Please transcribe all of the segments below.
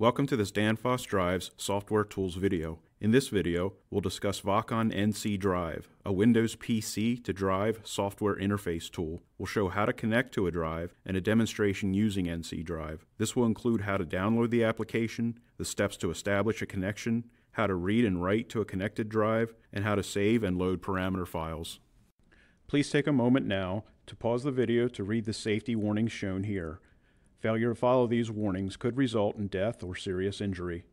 Welcome to this Danfoss Drives Software Tools video. In this video, we'll discuss Vacon NC Drive, a Windows PC to Drive software interface tool. We'll show how to connect to a drive and a demonstration using NC Drive. This will include how to download the application, the steps to establish a connection, how to read and write to a connected drive, and how to save and load parameter files. Please take a moment now to pause the video to read the safety warnings shown here. Failure to follow these warnings could result in death or serious injury.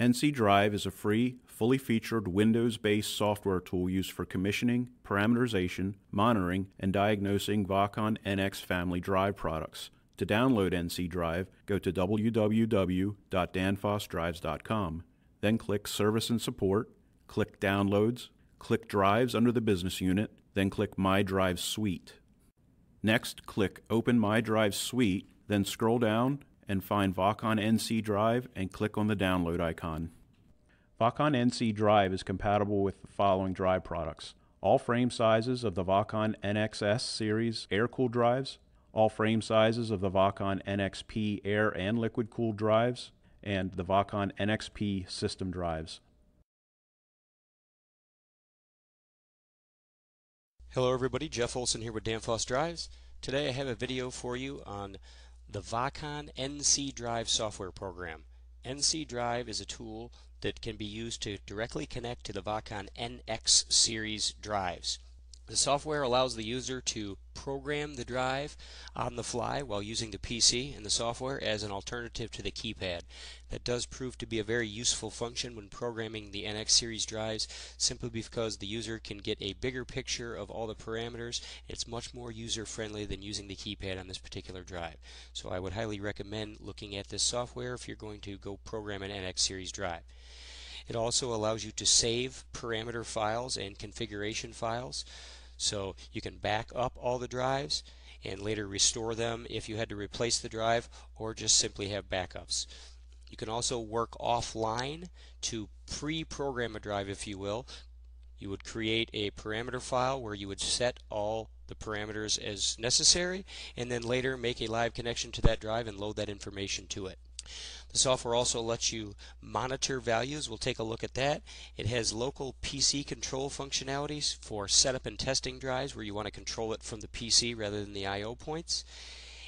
NC Drive is a free, fully featured Windows based software tool used for commissioning, parameterization, monitoring, and diagnosing Vacon NX family drive products. To download NC Drive, go to www.danfossdrives.com. Then click Service and Support, click Downloads, click Drives under the Business Unit, then click My Drive Suite. Next, click Open My Drive Suite, then scroll down and find Vacon NC Drive and click on the download icon. Vacon NC Drive is compatible with the following drive products. All frame sizes of the Vacon NXS series air-cooled drives, all frame sizes of the Vacon NXP air and liquid cooled drives, and the Vacon NXP system drives. Hello everybody, Jeff Olson here with Danfoss Drives. Today I have a video for you on the Vacon NC Drive software program. NC Drive is a tool that can be used to directly connect to the Vacon NX series drives. The software allows the user to program the drive on the fly while using the PC and the software as an alternative to the keypad. That does prove to be a very useful function when programming the NX series drives simply because the user can get a bigger picture of all the parameters. It's much more user friendly than using the keypad on this particular drive. So I would highly recommend looking at this software if you're going to go program an NX series drive. It also allows you to save parameter files and configuration files. So you can back up all the drives and later restore them if you had to replace the drive or just simply have backups. You can also work offline to pre-program a drive if you will. You would create a parameter file where you would set all the parameters as necessary and then later make a live connection to that drive and load that information to it. The software also lets you monitor values. We'll take a look at that. It has local PC control functionalities for setup and testing drives where you want to control it from the PC rather than the I.O. points.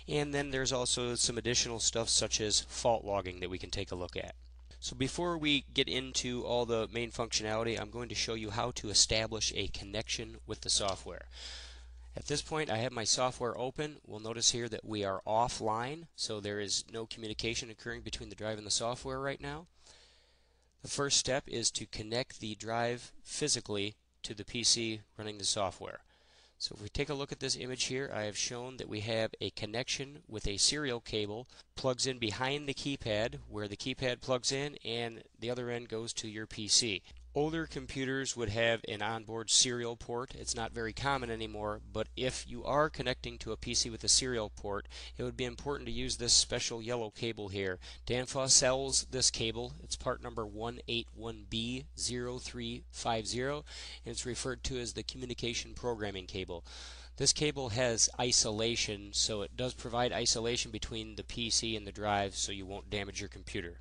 And then there's also some additional stuff such as fault logging that we can take a look at. So before we get into all the main functionality, I'm going to show you how to establish a connection with the software. At this point I have my software open. We'll notice here that we are offline, so there is no communication occurring between the drive and the software right now. The first step is to connect the drive physically to the PC running the software. So if we take a look at this image here, I have shown that we have a connection with a serial cable plugs in behind the keypad where the keypad plugs in and the other end goes to your PC. Older computers would have an onboard serial port. It's not very common anymore, but if you are connecting to a PC with a serial port, it would be important to use this special yellow cable here. Danfoss sells this cable. It's part number 181B0350, and it's referred to as the communication programming cable. This cable has isolation, so it does provide isolation between the PC and the drive so you won't damage your computer.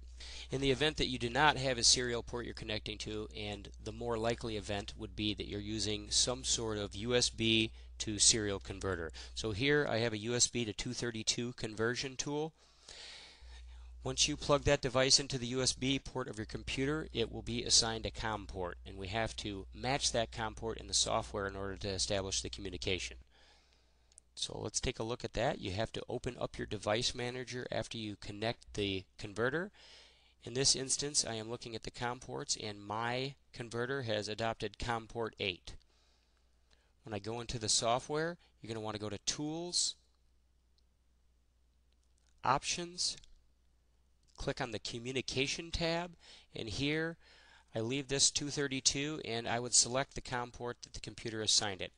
In the event that you do not have a serial port you're connecting to, and the more likely event would be that you're using some sort of USB to serial converter. So here I have a USB to 232 conversion tool. Once you plug that device into the USB port of your computer, it will be assigned a COM port, and we have to match that COM port in the software in order to establish the communication. So let's take a look at that. You have to open up your device manager after you connect the converter in this instance, I am looking at the COM ports and my converter has adopted COM port 8. When I go into the software, you're going to want to go to Tools, Options, click on the Communication tab, and here I leave this 232 and I would select the COM port that the computer assigned it.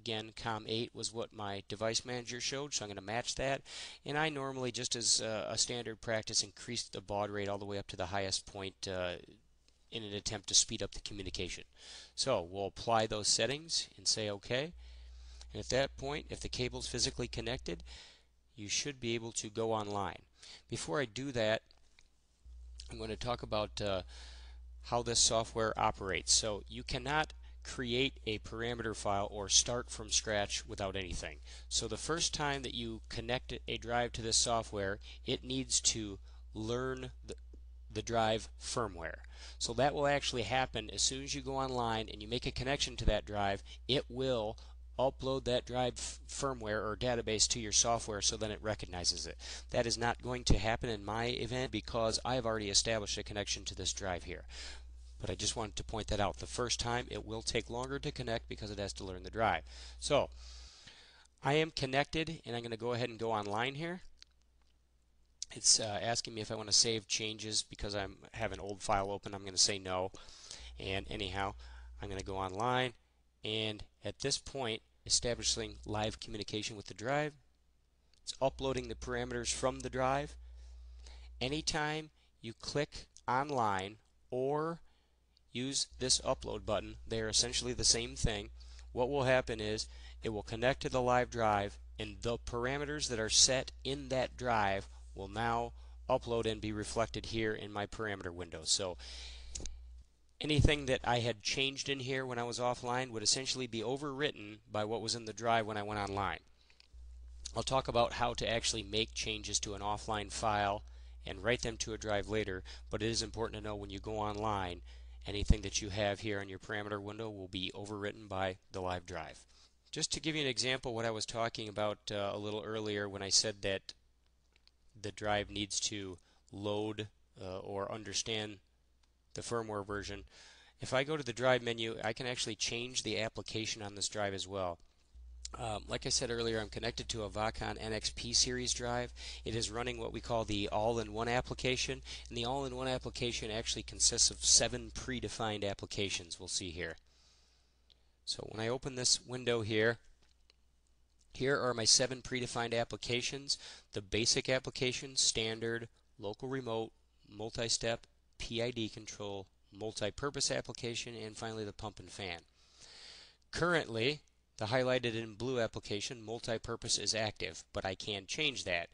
Again, COM8 was what my device manager showed, so I'm going to match that. And I normally, just as uh, a standard practice, increase the baud rate all the way up to the highest point uh, in an attempt to speed up the communication. So we'll apply those settings and say OK. And at that point, if the cable is physically connected, you should be able to go online. Before I do that, I'm going to talk about uh, how this software operates. So you cannot create a parameter file or start from scratch without anything. So the first time that you connect a drive to this software, it needs to learn the, the drive firmware. So that will actually happen as soon as you go online and you make a connection to that drive, it will upload that drive firmware or database to your software so then it recognizes it. That is not going to happen in my event because I've already established a connection to this drive here. But I just wanted to point that out. The first time it will take longer to connect because it has to learn the drive. So I am connected and I'm going to go ahead and go online here. It's uh, asking me if I want to save changes because I have an old file open. I'm going to say no. And anyhow, I'm going to go online and at this point establishing live communication with the drive. It's uploading the parameters from the drive. Anytime you click online or use this upload button, they are essentially the same thing. What will happen is it will connect to the live drive and the parameters that are set in that drive will now upload and be reflected here in my parameter window. So anything that I had changed in here when I was offline would essentially be overwritten by what was in the drive when I went online. I'll talk about how to actually make changes to an offline file and write them to a drive later, but it is important to know when you go online, anything that you have here in your parameter window will be overwritten by the live drive. Just to give you an example what I was talking about uh, a little earlier when I said that the drive needs to load uh, or understand the firmware version. If I go to the drive menu, I can actually change the application on this drive as well. Um, like I said earlier, I'm connected to a Vacon NXP series drive. It is running what we call the all-in-one application, and the all-in-one application actually consists of seven predefined applications we'll see here. So when I open this window here, here are my seven predefined applications. The basic application, standard, local remote, multi-step, PID control, multi-purpose application, and finally the pump and fan. Currently, the highlighted in blue application, multi-purpose is active, but I can change that.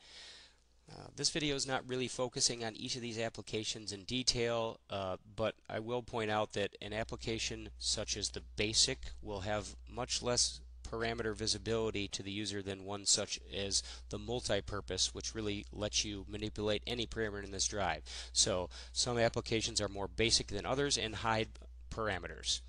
Uh, this video is not really focusing on each of these applications in detail, uh, but I will point out that an application such as the basic will have much less parameter visibility to the user than one such as the multi-purpose which really lets you manipulate any parameter in this drive. So some applications are more basic than others and hide parameters.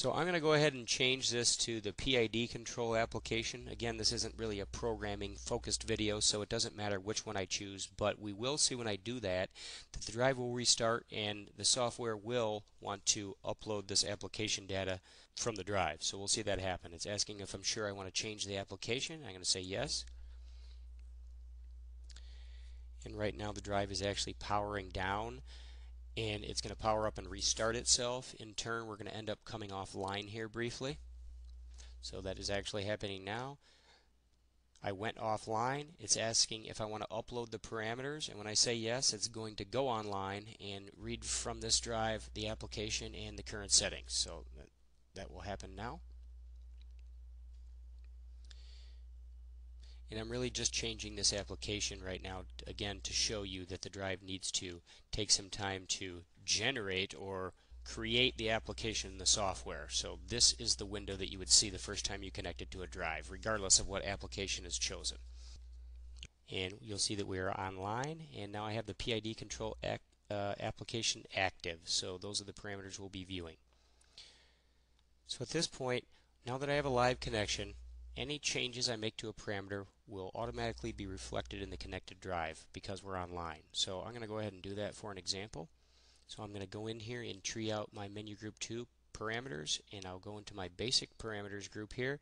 So I'm going to go ahead and change this to the PID control application. Again, this isn't really a programming focused video, so it doesn't matter which one I choose, but we will see when I do that that the drive will restart and the software will want to upload this application data from the drive. So we'll see that happen. It's asking if I'm sure I want to change the application. I'm going to say yes. And right now the drive is actually powering down and it's going to power up and restart itself. In turn, we're going to end up coming offline here briefly. So that is actually happening now. I went offline. It's asking if I want to upload the parameters, and when I say yes, it's going to go online and read from this drive the application and the current settings. So that will happen now. And I'm really just changing this application right now, again, to show you that the drive needs to take some time to generate or create the application in the software. So this is the window that you would see the first time you connect it to a drive, regardless of what application is chosen. And you'll see that we are online, and now I have the PID control act, uh, application active. So those are the parameters we'll be viewing. So at this point, now that I have a live connection, any changes I make to a parameter will automatically be reflected in the connected drive because we're online. So I'm going to go ahead and do that for an example. So I'm going to go in here and tree out my menu group 2 parameters and I'll go into my basic parameters group here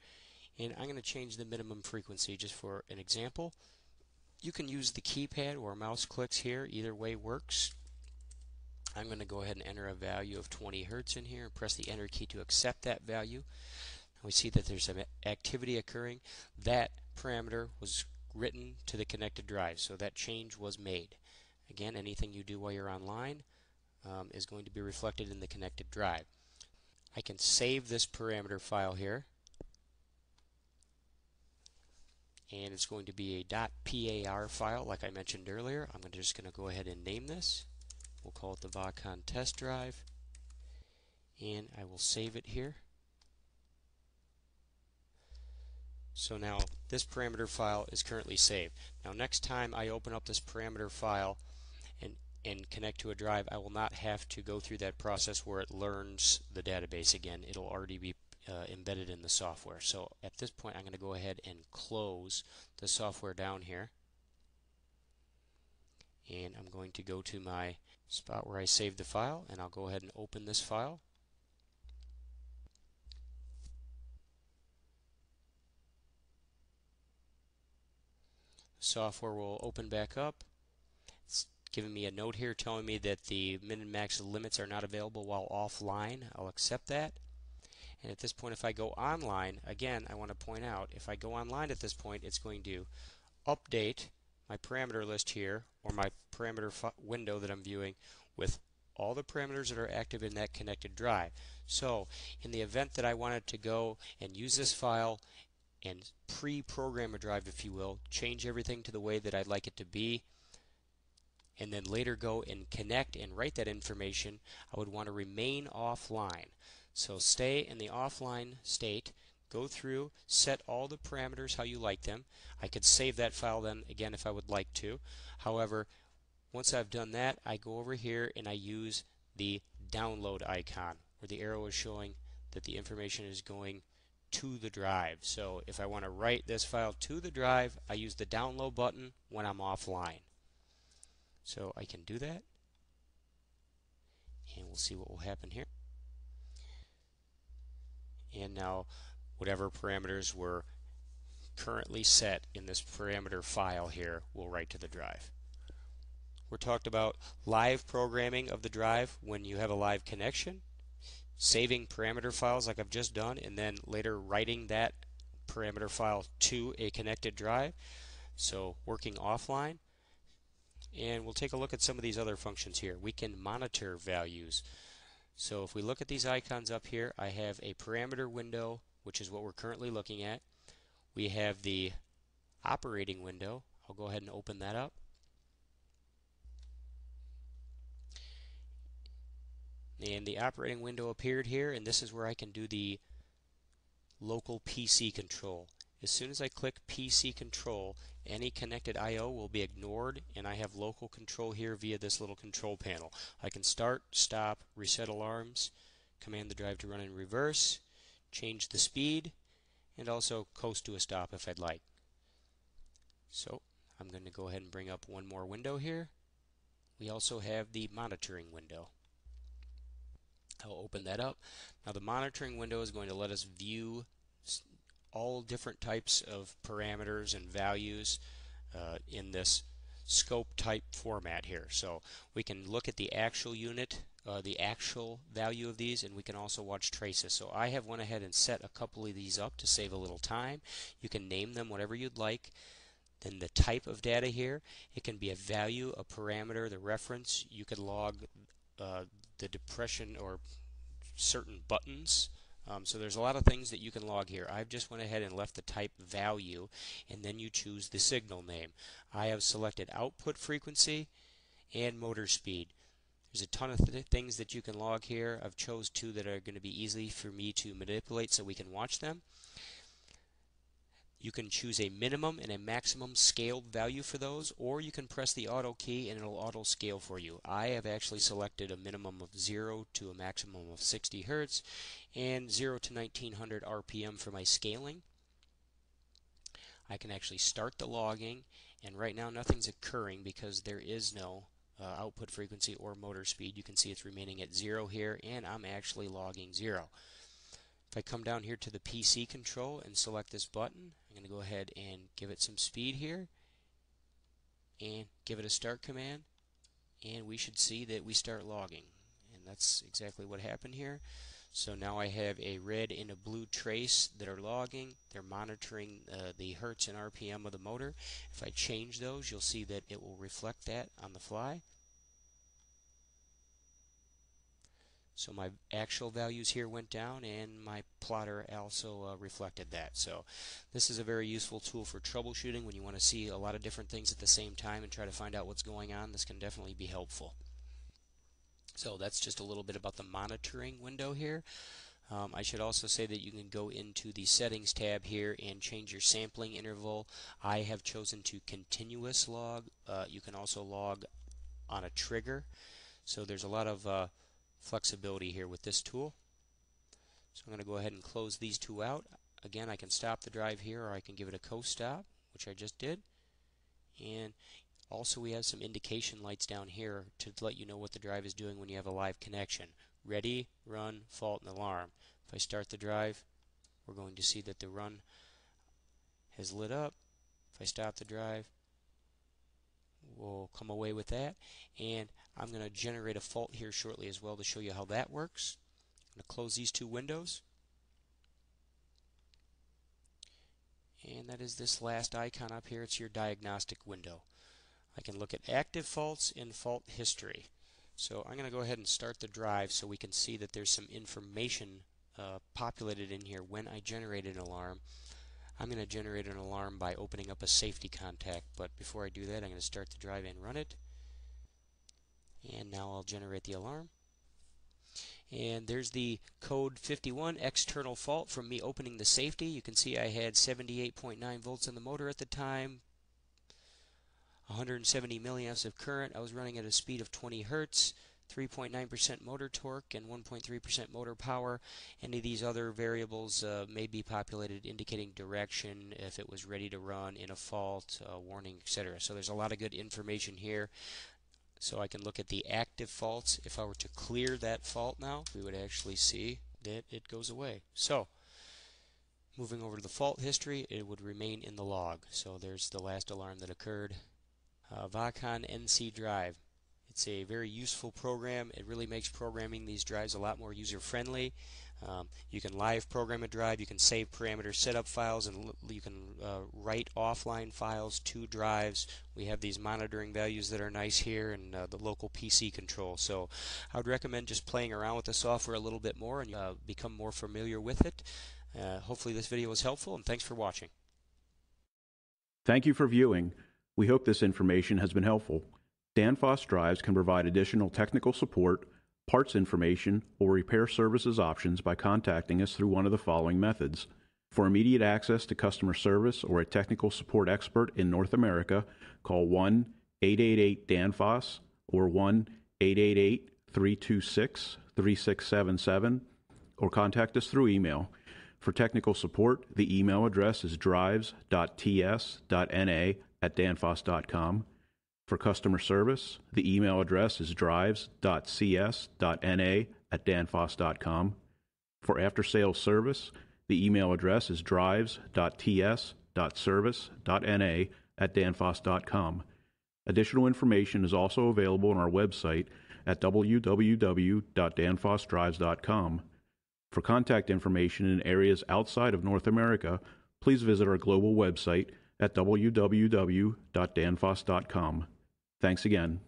and I'm going to change the minimum frequency just for an example. You can use the keypad or mouse clicks here, either way works. I'm going to go ahead and enter a value of 20 Hertz in here and press the enter key to accept that value. We see that there's some activity occurring. That parameter was written to the connected drive, so that change was made. Again, anything you do while you're online um, is going to be reflected in the connected drive. I can save this parameter file here and it's going to be a .par file like I mentioned earlier. I'm just going to go ahead and name this. We'll call it the VACON test drive and I will save it here. So now this parameter file is currently saved. Now next time I open up this parameter file and, and connect to a drive, I will not have to go through that process where it learns the database again. It'll already be uh, embedded in the software. So at this point I'm going to go ahead and close the software down here. And I'm going to go to my spot where I saved the file and I'll go ahead and open this file. Software will open back up. It's giving me a note here telling me that the min and max limits are not available while offline. I'll accept that. And at this point, if I go online, again, I want to point out, if I go online at this point, it's going to update my parameter list here, or my parameter window that I'm viewing, with all the parameters that are active in that connected drive. So, in the event that I wanted to go and use this file and pre-program a drive, if you will, change everything to the way that I'd like it to be, and then later go and connect and write that information, I would want to remain offline. So stay in the offline state, go through, set all the parameters how you like them. I could save that file then again if I would like to. However, once I've done that, I go over here and I use the download icon where the arrow is showing that the information is going to the drive. So if I want to write this file to the drive, I use the download button when I'm offline. So I can do that. And we'll see what will happen here. And now whatever parameters were currently set in this parameter file here will write to the drive. We're talked about live programming of the drive when you have a live connection saving parameter files like I've just done and then later writing that parameter file to a connected drive. So working offline. And we'll take a look at some of these other functions here. We can monitor values. So if we look at these icons up here, I have a parameter window, which is what we're currently looking at. We have the operating window. I'll go ahead and open that up. And the operating window appeared here and this is where I can do the local PC control. As soon as I click PC control any connected I.O. will be ignored and I have local control here via this little control panel. I can start, stop, reset alarms, command the drive to run in reverse, change the speed, and also coast to a stop if I'd like. So I'm going to go ahead and bring up one more window here. We also have the monitoring window. I'll open that up. Now the monitoring window is going to let us view all different types of parameters and values uh, in this scope type format here. So we can look at the actual unit, uh, the actual value of these, and we can also watch traces. So I have went ahead and set a couple of these up to save a little time. You can name them whatever you'd like. Then the type of data here, it can be a value, a parameter, the reference. You could log uh, the depression or certain buttons. Um, so there's a lot of things that you can log here. I've just went ahead and left the type value and then you choose the signal name. I have selected output frequency and motor speed. There's a ton of th things that you can log here. I've chose two that are going to be easy for me to manipulate so we can watch them. You can choose a minimum and a maximum scaled value for those, or you can press the auto key and it'll auto scale for you. I have actually selected a minimum of 0 to a maximum of 60 Hertz and 0 to 1900 RPM for my scaling. I can actually start the logging, and right now nothing's occurring because there is no uh, output frequency or motor speed. You can see it's remaining at 0 here, and I'm actually logging 0. If I come down here to the PC control and select this button, I'm going to go ahead and give it some speed here and give it a start command and we should see that we start logging and that's exactly what happened here. So now I have a red and a blue trace that are logging. They're monitoring uh, the hertz and RPM of the motor. If I change those, you'll see that it will reflect that on the fly. So my actual values here went down and my plotter also uh, reflected that. So this is a very useful tool for troubleshooting when you want to see a lot of different things at the same time and try to find out what's going on. This can definitely be helpful. So that's just a little bit about the monitoring window here. Um, I should also say that you can go into the settings tab here and change your sampling interval. I have chosen to continuous log. Uh, you can also log on a trigger. So there's a lot of uh, flexibility here with this tool. So I'm going to go ahead and close these two out. Again, I can stop the drive here or I can give it a co-stop, which I just did. And also we have some indication lights down here to let you know what the drive is doing when you have a live connection. Ready, run, fault, and alarm. If I start the drive, we're going to see that the run has lit up. If I stop the drive, we'll come away with that. And I'm going to generate a fault here shortly as well to show you how that works. I'm going to close these two windows. And that is this last icon up here. It's your diagnostic window. I can look at active faults in fault history. So I'm going to go ahead and start the drive so we can see that there's some information uh, populated in here when I generated an alarm. I'm going to generate an alarm by opening up a safety contact, but before I do that, I'm going to start the drive and run it. And now I'll generate the alarm. And there's the code 51 external fault from me opening the safety. You can see I had 78.9 volts in the motor at the time, 170 milliamps of current. I was running at a speed of 20 hertz. 3.9% motor torque and 1.3% motor power. Any of these other variables uh, may be populated indicating direction, if it was ready to run, in a fault, uh, warning, etc. So there's a lot of good information here. So I can look at the active faults. If I were to clear that fault now, we would actually see that it goes away. So moving over to the fault history, it would remain in the log. So there's the last alarm that occurred. Uh, Vacon NC drive. It's a very useful program. It really makes programming these drives a lot more user friendly. Um, you can live program a drive, you can save parameter setup files, and you can uh, write offline files to drives. We have these monitoring values that are nice here and uh, the local PC control. So I would recommend just playing around with the software a little bit more and uh, become more familiar with it. Uh, hopefully this video was helpful and thanks for watching. Thank you for viewing. We hope this information has been helpful. Danfoss drives can provide additional technical support, parts information, or repair services options by contacting us through one of the following methods. For immediate access to customer service or a technical support expert in North America, call 1 888 Danfoss or 1 888 326 3677 or contact us through email. For technical support, the email address is drives.ts.na at danfoss.com. For customer service, the email address is drives.cs.na at danfoss.com. For after sales service, the email address is drives.ts.service.na at danfoss.com. Additional information is also available on our website at www.danfossdrives.com. For contact information in areas outside of North America, please visit our global website at www.danfoss.com. Thanks again.